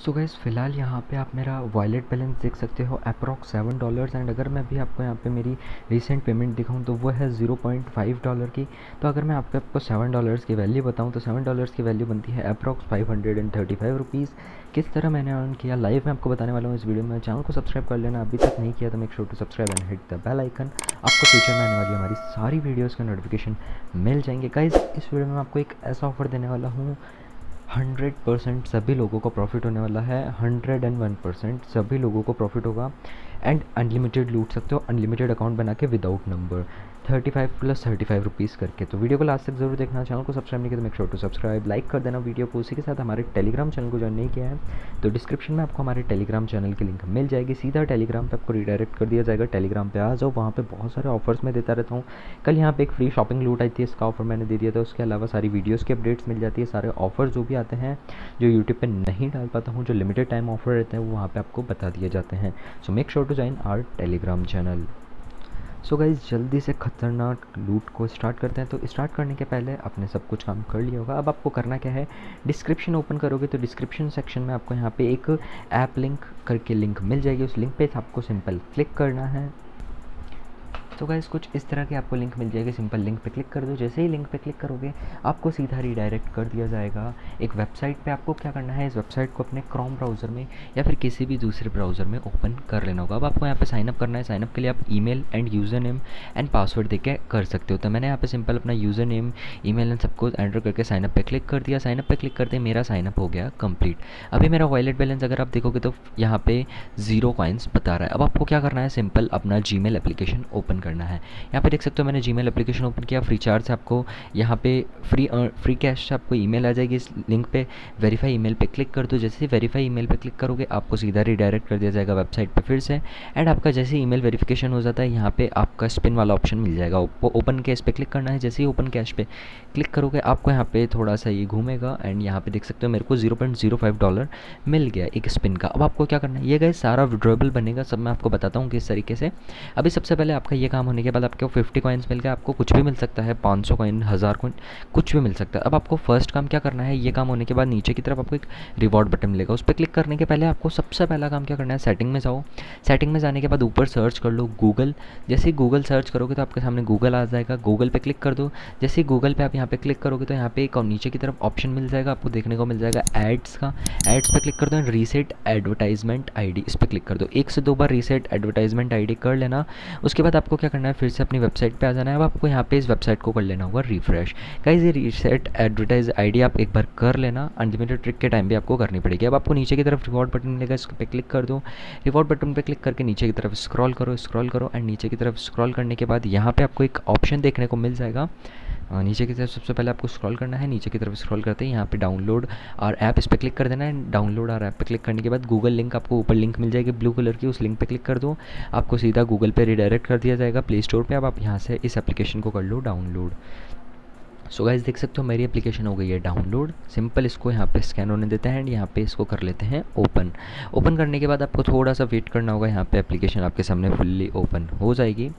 सो gas फ़िलहाल यहाँ पे आप मेरा वॉलेट बैलेंस देख सकते हो अप्रॉक्स सेवन डॉलर्स एंड अगर मैं भी आपको यहाँ पे मेरी रिसेंट पेमेंट दिखाऊँ तो वो है ज़ीरो पॉइंट फाइव डॉलर की। तो अगर मैं आपको आपको सेवन डॉलर्स की वैल्यू बताऊँ तो सेवन डॉलर्स की वैल्यू बनती है approx five hundred and thirty five rupees किस तरह मैंने अर्न किया लाइव मैं आपको बताने वाला हूँ इस वीडियो में। चैनल को सब्सक्राइब कर लेना, अभी तक नहीं किया तो make sure to subscribe and hit the bell icon आपको फ्यूचर में आने वाली हमारी सारी वीडियोज़ का नोटिफिकेशन मिल जाएँगे। गाइज़ इस वीडियो में आपको एक ऐसा ऑफ़र देने वाला हूँ हंड्रेड परसेंट सभी लोगों को प्रॉफिट होने वाला है, हंड्रेड एंड वन परसेंट सभी लोगों को प्रॉफिट होगा एंड अनलिमिटेड लूट सकते हो अनलिमिटेड अकाउंट बना के without number thirty five plus thirty five rupees करके। तो वीडियो को लास्ट तक ज़रूर देखना। चैनल को सब्सक्राइब नहीं किया तो make sure to subscribe like कर देना वीडियो को। उसी के साथ हमारे टेलीग्राम चैनल को ज्वाइन नहीं किया है तो डिस्क्रिप्शन में आपको हमारे टेलीग्राम चैनल की लिंक मिल जाएगी। सीधा टेलीग्राम पर आपको रिडायरेक्ट कर दिया जाएगा। टेलीग्राम पे आ जाओ, वहाँ पे बहुत सारे ऑफर्स मैं देता रहता हूँ। कल यहाँ पर एक फ्री शॉपिंग लूट आई थी, इसका ऑफ़र मैंने दे दिया था। उसके अलावा सारी वीडियोज़ की अपडेट्स मिल जाती है। सारे ऑफ़र जो भी आते हैं, जो यूट्यूब पर नहीं डाल पाता हूँ, जो लिमिटेड टाइम ऑफ़र रहते हैं, वो वहाँ पर आपको बता दिए जाते हैं। So make sure to join our Telegram channel so guys जल्दी से खतरनाक लूट को स्टार्ट करते हैं। तो स्टार्ट करने के पहले आपने सब कुछ काम कर लिया होगा। अब आपको करना क्या है? डिस्क्रिप्शन ओपन करोगे तो डिस्क्रिप्शन सेक्शन में आपको यहाँ पे एक ऐप लिंक करके लिंक मिल जाएगी। उस लिंक पे आपको सिंपल क्लिक करना है। तो गाइस कुछ इस तरह की आपको लिंक मिल जाएगी। सिंपल लिंक पे क्लिक कर दो। जैसे ही लिंक पे क्लिक करोगे, आपको सीधा रीडायरेक्ट कर दिया जाएगा। एक वेबसाइट पे आपको क्या करना है, इस वेबसाइट को अपने क्रोम ब्राउज़र में या फिर किसी भी दूसरे ब्राउज़र में ओपन कर लेना होगा। अब आपको यहाँ पे साइनअप करना है। साइनअप के लिए आप email and user name and password दे कर सकते हो। तो मैंने यहाँ पे सिंपल अपना यूज़र नेम ई एंड सबको एंटर करके साइनअप पर क्लिक कर दिया। साइनअप पर क्लिक करते मेरा साइनअप हो गया कंप्लीट अभी मेरा वॉलेट बैलेंस अगर आप देखोगे तो यहाँ पे ज़ीरो कॉइन्स बता रहा है। अब आपको क्या करना है सिंपल अपना जी एप्लीकेशन ओपन करना है। यहाँ पे देख सकते हो मैंने जी एप्लीकेशन ओपन किया फ्री चार्ज से आपको। यहाँ पे फ्री फ्री कैश से आपको ईमेल आ जाएगी इस लिंक पे। वेरीफाई ईमेल पे क्लिक कर दो। जैसे ही वेरीफाई ईमेल पे क्लिक करोगे, आपको सीधा रिडायरेक्ट कर दिया जाएगा वेबसाइट पे फिर से। एंड आपका जैसे ईमेल वेरिफिकेशन हो जाता है, यहाँ पे आपका स्पिन वाला ऑप्शन मिल जाएगा। ओपन कैश पे क्लिक करना है। जैसे ही ओपन कैश पे क्लिक करोगे, आपको यहाँ पे थोड़ा सा ये घूमेगा। एंड यहाँ पे देख सकते हो मेरे को zero point zero five dollar मिल गया एक स्पिन का। अब आपको क्या करना है? ये गए सारा विड्रॉबल बनेगा। सब मैं आपको बताता हूँ किस तरीके से। अभी सबसे पहले आपका ये काम होने के बाद आपको फिफ्टी कॉइन्स मिल गया, आपको कुछ भी मिल सकता है, पाँच सौ कॉइन हज़ार कॉइन कुछ भी मिल सकता है। अब आपको फ़र्स्ट काम क्या करना है, ये काम होने के बाद नीचे की तरफ़ आपको एक रिवॉर्ड बटन मिलेगा। उस पर क्लिक करने के पहले आपको सबसे पहला काम क्या करना है सेटिंग में जाओ। सेटिंग में जाने के बाद ऊपर सर्च कर लो गूगल जैसे ही गूगल सर्च करोगे तो आपके सामने गूगल आ जाएगा। गूगल पर क्लिक कर दो। जैसे ही गूगल पर आप यहाँ पे क्लिक करोगे तो यहाँ पे एक नीचे की तरफ़ ऑप्शन मिल जाएगा। आपको देखने को मिल जाएगा एड्स का। एड्स पर क्लिक कर दो एंड रीसेट एडवर्टाइजमेंट आईडी इस पर क्लिक कर दो। एक से दो बार रीसेट एडवर्टाइजमेंट आईडी कर लेना। उसके बाद आपको क्या करना है? फिर से अपनी वेबसाइट पे आ जाना है। अब आपको यहाँ पे इस वेबसाइट को कर लेना होगा रिफ्रेश कहीं ये रीसेट एडवर्टाइज आईडी आप एक बार कर लेना। अनलिमिटेड ट्रिक के टाइम भी आपको करनी पड़ेगी। अब आपको नीचे की तरफ़ रिवॉर्ड बटन मिलेगा, इस पर क्लिक कर दो। रिवॉर्ड बटन पर क्लिक करके नीचे की तरफ़ स्क्रॉल करो स्क्रॉल करो। एंड नीचे की तरफ़ स्क्रॉल करने के बाद यहाँ पर आपको एक ऑप्शन देखने को मिल जाएगा। नीचे की तरफ़ सबसे पहले आपको स्क्रॉल करना है, नीचे की तरफ़ स्क्रॉल करते हैं यहाँ पे डाउनलोड और ऐप इस पर क्लिक कर देना है। डाउनलोड और ऐप पे क्लिक करने के बाद गूगल लिंक आपको ऊपर लिंक मिल जाएगी ब्लू कलर की, उस लिंक पे क्लिक कर दो। आपको सीधा गूगल पे रिडायरेक्ट कर दिया जाएगा। प्ले स्टोर पर अब आप यहाँ से इस एप्लीकेशन को कर लो डाउनलोड सो गाइज़ देख सकते हो मेरी एप्लीकेशन हो गई है डाउनलोड सिंपल इसको यहाँ पे स्कैन होने देते हैं एंड यहाँ पे इसको कर लेते हैं ओपन ओपन करने के बाद आपको थोड़ा सा वेट करना होगा. यहाँ पे एप्लीकेशन आपके सामने फुल्ली ओपन हो जाएगी.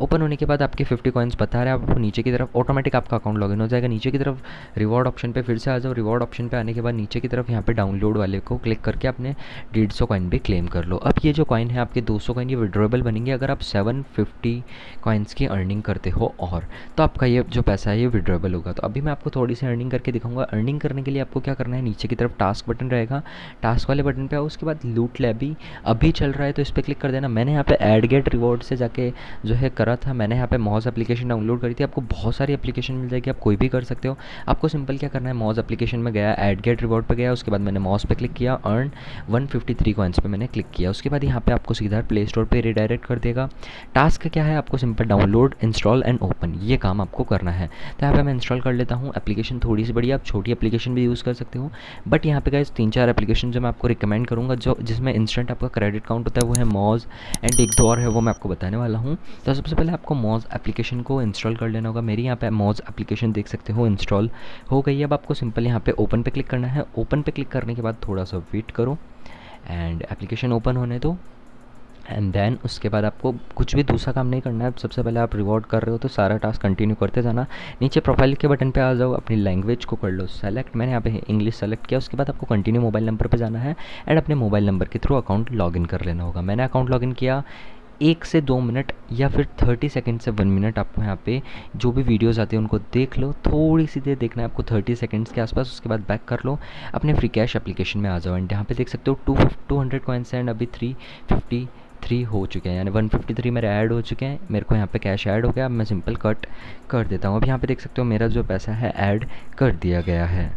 ओपन होने के बाद आपके फिफ्टी कॉइन्स बता रहे हैं. आपको नीचे की तरफ़ ऑटोमेटिक आपका अकाउंट लॉगिन हो जाएगा. नीचे की तरफ़ रिवॉर्ड ऑप्शन पर फिर से आ जाओ. रिवॉर्ड ऑप्शन पर आने के बाद नीचे की तरफ़ यहाँ पे डाउनलोड वाले को क्लिक करके अपने डेढ़ सौ कॉइन भी क्लेम कर लो. अब ये जो कॉइन है, आपके दो सौ कॉइन ये विड्रॉबल बनेंगे अगर आप सेवन फिफ्टी कॉइन्स की अर्निंग करते हो और. तो आपका ये जो पैसा है, ये विड्रॉबल होगा तो अभी मैं आपको थोड़ी सी अर्निंग करके दिखाऊँगा। अर्निंग करने के लिए आपको क्या करना है? नीचे की तरफ़ टास्क बटन रहेगा। टास्क वाले बटन पे आओ, उसके बाद लूट लैबी अभी चल रहा है तो इस पर क्लिक कर देना। मैंने यहाँ पे एड गेट रिवॉर्ड से जाके जो है करा था, मैंने यहाँ पे मॉज एप्लीकेशन डाउनलोड करी थी। आपको बहुत सारी एप्लीकेशन मिल जाएगी, आप कोई भी कर सकते हो। आपको सिंपल क्या करना है? मॉज एप्लीकेशन में गया एड गेट रिवॉर्ड पर गया, उसके बाद मैंने मॉज पर क्लिक किया अर्न वन फिफ्टी थ्री पर मैंने क्लिक किया। उसके बाद यहाँ पे आपको सीधा प्ले स्टोर पर रिडायरेक्ट कर देगा। टास्क क्या है? आपको simple download install and open ये काम आपको करना है। तो यहाँ पे मैं इंस्टॉल कर लेता हूँ। एप्लीकेशन थोड़ी सी बड़ी आप छोटी एप्लीकेशन भी यूज़ कर सकते हो। बट यहाँ पे गाइज़ तीन चार एप्लीकेशन जो मैं आपको रिकमेंड करूँगा, जो जिसमें इंस्टेंट आपका क्रेडिट काउंट होता है, वो है मॉज एंड एक दो और है, वो मैं आपको बताने वाला हूँ। तो सबसे पहले आपको मॉज एप्लीकेशन को इंस्टॉल कर लेना होगा। मेरी यहाँ पर मॉज एप्लीकेशन देख सकते हो इंस्टॉल हो गई अब आपको सिंपल यहाँ पे ओपन पे क्लिक करना है। ओपन पे क्लिक करने के बाद थोड़ा सा वेट करो। एंड एप्लीकेशन ओपन होने दो। एंड देन उसके बाद आपको कुछ भी दूसरा काम नहीं करना है सबसे पहले आप रिवॉर्ड कर रहे हो तो सारा टास्क कंटिन्यू करते जाना। नीचे प्रोफ़ाइल के बटन पे आ जाओ, अपनी लैंग्वेज को कर लो। सेलेक्ट मैंने यहाँ पे इंग्लिश सेलेक्ट किया, उसके बाद आपको कंटिन्यू मोबाइल नंबर पे जाना है। एंड अपने मोबाइल नंबर के थ्रू अकाउंट लॉगिन कर लेना होगा। मैंने अकाउंट लॉगिन किया एक से दो मिनट या फिर थर्टी सेकेंड से वन मिनट आपको यहाँ पे जो भी वीडियोज़ आते हैं, उनको देख लो। थोड़ी सी देर देखना है आपको थर्टी सेकेंड्स के आसपास, उसके बाद बैक कर लो। अपने फ्री कैश एप्लीकेशन में आ जाओ। एंड यहाँ पे देख सकते हो two two hundred coins and अभी थ्री फिफ्टी थ्री हो चुके हैं, यानी वन फिफ्टी थ्री मेरे ऐड हो चुके हैं। मेरे को यहाँ पे कैश ऐड हो गया, अब मैं सिंपल कट कर देता हूँ। अब यहाँ पे देख सकते हो मेरा जो पैसा है ऐड कर दिया गया है।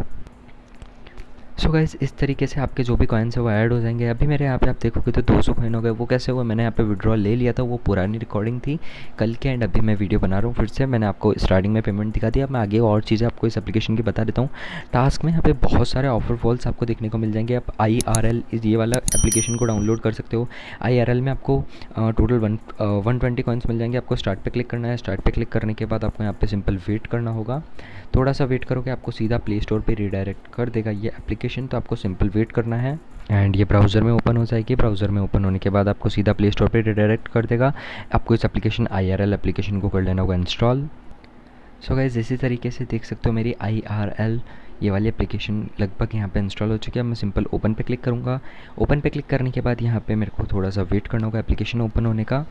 सो so गाइज़ इस तरीके से आपके जो भी कॉइन्स है वो ऐड हो जाएँगे। अभी मेरे यहाँ पे आप देखोगे तो 200 कॉइन हो गए। वो कैसे हुआ मैंने यहाँ पे विड्रॉल ले लिया था। वो पुरानी रिकॉर्डिंग थी। कल के एंड अभी मैं वीडियो बना रहा हूँ फिर से। मैंने आपको स्टार्टिंग में पेमेंट दिखा दिया। मैं आगे और चीज़ें आपको इस एप्लीकेशन की बता देता हूँ। टास्क में यहाँ पे बहुत सारे ऑफ़र फॉल्स आपको देखने को मिल जाएँगे। आप आई आर एल ये वाला एप्लीकेशन को डाउनलोड कर सकते हो। आई आर एल में आपको total one one twenty coins मिल जाएँगे। आपको स्टार्ट पर क्लिक करना है। स्टार्ट पर क्लिक करने के बाद आपको यहाँ पे सिंपल वेट करना होगा। थोड़ा सा वेट करोगे, आपको सीधा प्ले स्टोर पर रीडायरेक्ट कर देगा। ये एप्लीकेशन तो आपको सिंपल वेट करना है। एंड ये ब्राउज़र में ओपन हो जाएगी। ब्राउज़र में ओपन होने के बाद आपको सीधा प्ले स्टोर पर डायरेक्ट कर देगा। आपको इस एप्लीकेशन आईआरएल एप्लीकेशन को कर लेना होगा इंस्टॉल सो गाइज़ इसी तरीके से देख सकते हो मेरी आईआरएल ये वाली एप्लीकेशन लगभग यहाँ पे इंस्टॉल हो चुकी है। मैं सिंपल ओपन पे क्लिक करूँगा। ओपन पे क्लिक करने के बाद यहाँ पे मेरे को थोड़ा सा वेट करना होगा एप्लीकेशन ओपन होने का।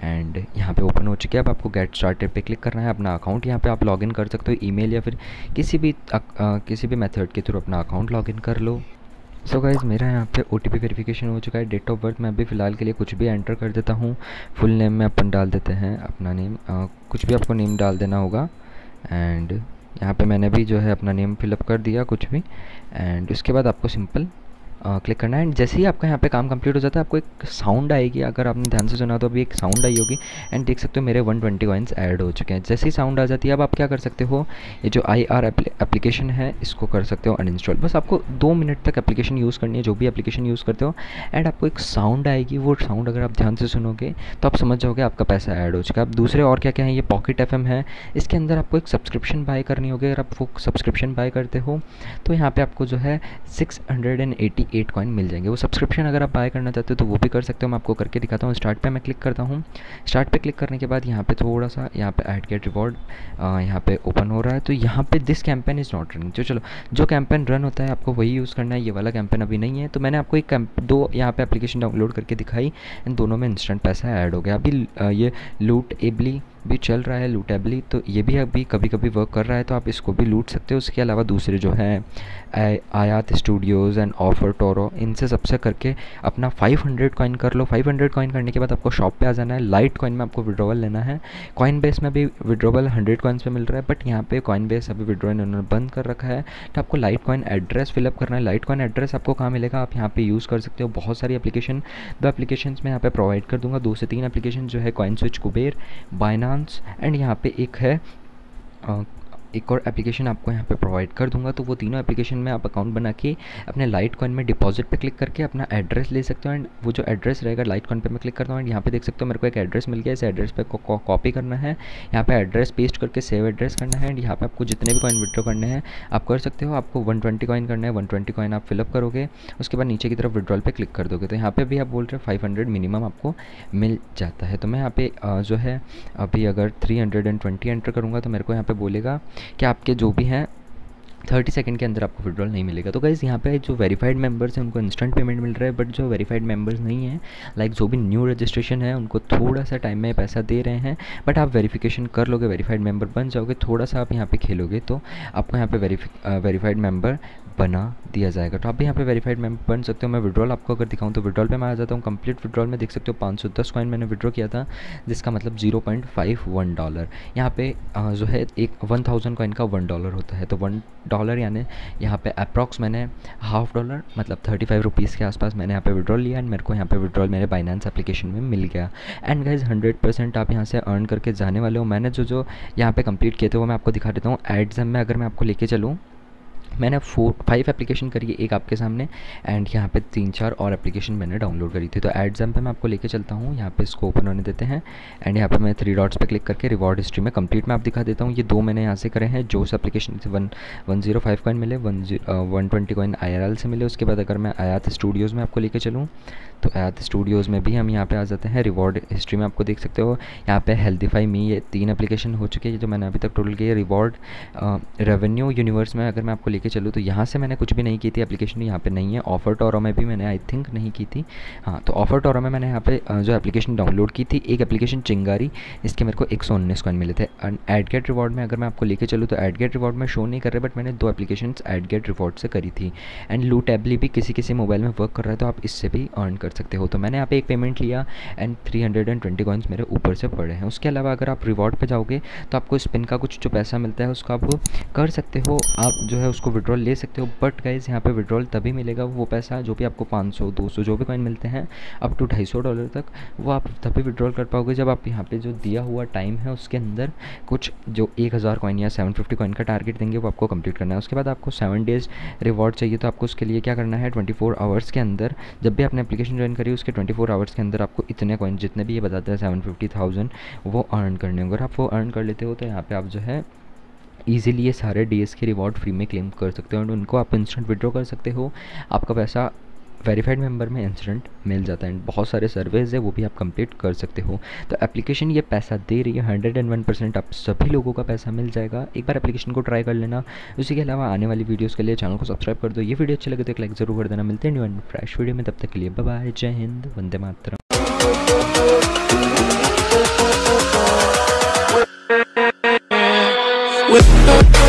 एंड यहाँ पे ओपन हो चुकी है। अब आपको गेट स्टार्टेड पे क्लिक करना है। अपना अकाउंट यहाँ पे आप लॉगिन कर सकते हो ईमेल या फिर किसी भी आ, आ, किसी भी मेथड के थ्रू अपना अकाउंट लॉगिन कर लो। सो so गाइज़ मेरा यहाँ पे ओ टी वेरिफिकेशन हो चुका है। डेट ऑफ़ बर्थ मैं अभी फ़िलहाल के लिए कुछ भी एंटर कर देता हूँ। फुल नेम में अपन डाल देते हैं अपना नेम कुछ भी आपको नेम डाल देना होगा। एंड यहाँ पे मैंने भी जो है अपना नेम फिलअप कर दिया कुछ भी एंड उसके बाद आपको सिंपल क्लिक करना है। एंड जैसे ही आपका यहाँ पे काम कंप्लीट हो जाता है, आपको एक साउंड आएगी। अगर आपने ध्यान से सुना तो अभी एक साउंड आई होगी। एंड देख सकते हो मेरे 120 ट्वेंटी कॉइन्स ऐड हो चुके हैं। जैसे ही साउंड आ जाती है, अब आप क्या कर सकते हो? ये जो आई आर एप्लीकेशन है, इसको कर सकते हो अनइंस्टॉल बस आपको दो मिनट तक एप्लीकेशन यूज़ करनी है, जो भी एप्लीकेशन यूज़ करते हो। एंड आपको एक साउंड आएगी। वो साउंड अगर आप ध्यान से सुनोगे तो आप समझ जाओगे आपका पैसा ऐड हो चुका है। अब दूसरे और क्या क्या है? ये पॉकेट एफएम है। इसके अंदर आपको एक सब्सक्रिप्शन बाय करनी होगी। अगर आप वो सब्सक्रिप्शन बाय करते हो तो यहाँ पर आपको जो है six hundred and eighty eight coin मिल जाएँगे। वो सब्सक्रिप्शन अगर आप बाय करना चाहते हो तो वो भी कर सकते हो। मैं आपको करके दिखाता हूँ। स्टार्ट पे मैं क्लिक करता हूँ। स्टार्ट पे क्लिक करने के बाद यहाँ पे थोड़ा सा यहाँ पे ऐड गेट रिवॉर्ड यहाँ पे ओपन हो रहा है। तो यहाँ पे this campaign is not running चलो, जो कैंपेन रन होता है, आपको वही यूज़ करना है। ये वाला कैंपेन अभी नहीं है। तो मैंने आपको एक दो यहाँ पर एप्लीकेशन डाउनलोड करके दिखाई। इन दोनों में इंस्टेंट पैसा ऐड हो गया। अभी ये लूट एबली भी चल रहा है लूटेबली तो ये भी अभी कभी कभी वर्क कर रहा है तो आप इसको भी लूट सकते हो। उसके अलावा दूसरे जो हैं आयात स्टूडियोज़ एंड ऑफ़र टोरो इनसे सबसे करके अपना 500 कॉइन कर लो। 500 कॉइन करने के बाद आपको शॉप पे आ जाना है। लाइट कॉइन में आपको विड्रॉवल लेना है। कॉइन बेस में भी विड्रॉवल 100 कॉइन्स पे मिल रहा है बट यहाँ पे कॉइन बेस अभी विड्रॉ इन्होंने बंद कर रखा है। तो आपको लाइट कॉइन एड्रेस फिलअप करना है। लाइट कॉइन एड्रेस आपको कहाँ मिलेगा? आप यहाँ पर यूज़ कर सकते हो। बहुत सारी एप्लीकेशन दो एप्लीकेशन मैं यहाँ पर प्रोवाइड कर दूँगा। दो से तीन एप्लीकेशन जो है coin switch Kuber Binance and यहाँ पे एक है एक और एप्लीकेशन आपको यहाँ पे प्रोवाइड कर दूँगा। तो वो तीनों एप्लीकेशन में आप अकाउंट बना के अपने लाइट कॉइन में डिपॉजिट पे क्लिक करके अपना एड्रेस ले सकते हो। एंड वो जो एड्रेस रहेगा लाइट कॉइन पे मैं क्लिक करता हूँ। एंड यहाँ पे देख सकते हो मेरे को एक एड्रेस मिल गया। इस एड्रेस पे कॉपी करना है। यहाँ पे एड्रेस पेस्ट करके सेव एड्रेस करना है। एंड यहाँ पे आपको जितने भी कॉइन विड्रॉ करने हैं, आप कर सकते हो। आपको वन ट्वेंटी कॉइन करना है। वन ट्वेंटी कॉइन आप फिलअप करोगे। उसके बाद नीचे की तरफ़ विड्रॉल पर क्लिक कर दोगे। तो यहाँ पे भी आप बोल रहे हो फाइव हंड्रेड मिनिमम आपको मिल जाता है। तो मैं यहाँ पे जो है अभी अगर three hundred and twenty enter करूँगा तो मेरे को यहाँ पे बोलेगा कि आपके जो भी हैं थर्टी सेकंड के अंदर आपको विड्रॉल नहीं मिलेगा। तो गाइज़ यहाँ पे जो वेरीफाइड मेंबर्स हैं, उनको इंस्टेंट पेमेंट मिल रहा है बट जो वेरीफाइड मेंबर्स नहीं हैं लाइक जो भी न्यू रजिस्ट्रेशन है, उनको थोड़ा सा टाइम में पैसा दे रहे हैं बट आप वेरीफिकेशन कर लोगे वेरीफाइड मेंबर बन जाओगे, थोड़ा सा आप यहाँ पे खेलोगे तो आपको यहाँ पे वेरीफाइड मेंबर बना दिया जाएगा। तो आप भी यहाँ पे वेरीफाइड मेंबर बन सकते हो। मैं विड्रॉल आपको अगर दिखाऊँ तो विड्रॉल पे मैं आ जाता हूँ कंप्लीट विड्रॉल में देख सकते हो, पाँच सौ दस कॉइन मैंने विड्रॉ किया था, जिसका मतलब zero point five one dollar यहाँ पे जो है, एक वन थाउज़ेंड कॉइन का वन डॉलर होता है तो वन डॉलर यानी यहाँ पे अप्रॉक्स मैंने हाफ़ डॉलर मतलब थर्टी फाइव रुपीज़ के आसपास मैंने यहाँ पे विड्रॉल लिया एंड मेरे को यहाँ पे विड्रॉल मेरे बाइनेंस एप्लीकेशन में मिल गया। एंड गाइज़ हंड्रेड परसेंट आप यहाँ से अर्न करके जाने वाले हो। मैंने जो जो यहाँ पे कंप्लीट किए थे वो मैं आपको दिखा देता हूँ। एड्स में अगर मैं आपको लेके चलूँ मैंने फोर फाइव एप्लीकेशन करी है, एक आपके सामने एंड यहाँ पे तीन, चार और एप्लीकेशन मैंने डाउनलोड करी थी। तो एड्जाम पे मैं आपको लेके चलता हूँ, यहाँ पे इसको ओपन होने देते हैं एंड यहाँ पे मैं थ्री डॉट्स पे क्लिक करके रिवॉर्ड हिस्ट्री में कंप्लीट में आप दिखा देता हूँ। ये दो मैंने यहाँ से करे हैं जोस एप्लीकेशन से one one zero five coin मिले वन वन ट्वेंटी कॉइन आई से मिले। उसके बाद अगर मैं आयात स्टूडियोज़ में आपको लेके चलूँ तो आयात स्टूडियोज़ में भी हम यहाँ पे आ जाते हैं। रिवॉर्ड हिस्ट्री में आपको देख सकते हो, यहाँ पर हेल्थीफाई मी ये तीन एप्लीकेशन हो चुके हैं जो मैंने अभी तक टोटल किया रिवॉर्ड रेवेन्यू यूनिवर्स में अगर मैं आपको लेके चलूँ तो यहाँ से मैंने कुछ भी नहीं की थी एप्लीकेशन यहाँ पे नहीं है। ऑफ़र टोरो में भी मैंने आई थिंक नहीं की थी। हाँ तो ऑफ़र टोरो में मैंने यहाँ पे जो एप्लीकेशन डाउनलोड की थी, एक एप्लीकेशन चिंगारी इसके मेरे को एक सौ उन्नीस कॉइन मिले थे। एंड एड गेट रिवॉर्ड में अगर मैं आपको लेके चलूँ तो एड गेट रिवॉर्ड में शो नहीं कर रहे बट मैंने दो एप्लीकेशन एड गेट रिवॉर्ड से करी थी। एंड लू टैबली भी किसी किसी मोबाइल में वर्क कर रहा है तो आप इससे भी अर्न कर सकते हो। तो मैंने यहाँ पे एक पेमेंट लिया and three hundred and twenty coins मेरे ऊपर से पड़े हैं। उसके अलावा अगर आप रिवॉर्ड पर जाओगे तो आपको स्पिन का कुछ जो पैसा मिलता है, उसको आप कर सकते हो। आप जो है उसको विड्रॉल ले सकते हो बट गाइज़ यहाँ पे विड्रॉल तभी मिलेगा वो पैसा जो भी आपको 500 200 जो भी कॉइन मिलते हैं अप टू ढाई डॉलर तक, वो आप तभी विड्रॉल कर पाओगे जब आप यहाँ पे जो दिया हुआ टाइम है उसके अंदर कुछ जो एक हज़ार कॉइन या सेवन फिफ्टी कॉइन का टारगेट देंगे, वो आपको कंप्लीट करना है। उसके बाद आपको सेवन डेज़ रिवॉर्ड चाहिए तो आपको उसके लिए क्या करना है ट्वेंटी फोर आवर्स के अंदर जब भी आपने एप्लीकेशन ज्वाइन करी, उसके ट्वेंटी फोर आवर्स के अंदर आपको इतने कॉइन जितने भी ये बताते हैं सेवन फिफ्टी थाउज़ेंड वो अर्न करने होंगे। अगर आप वो अर्न कर लेते हो तो यहाँ पर आप जो है ईजिली ये सारे डीएस के रिवॉर्ड फ्री में क्लेम कर सकते हो एंड उनको आप इंस्टेंट विड्रॉ कर सकते हो। आपका पैसा वेरीफाइड मेंबर में इंस्टेंट मिल जाता है एंड बहुत सारे सर्वेज है, वो भी आप कंप्लीट कर सकते हो। तो एप्लीकेशन ये पैसा दे रही है हंड्रेड एंड वन परसेंट आप सभी लोगों का पैसा मिल जाएगा। एक बार एप्लीकेशन को ट्राई कर लेना। उसी के अलावा आने वाली वीडियोज़ के लिए चैनल को सब्सक्राइब कर दो। ये वीडियो अच्छी लगे तो एक लाइक ज़रूर कर देना। मिलते हैं न्यू एंड फ्रेश वीडियो में, तब तक के लिए बाय जय हिंद, वंदे मातरम। With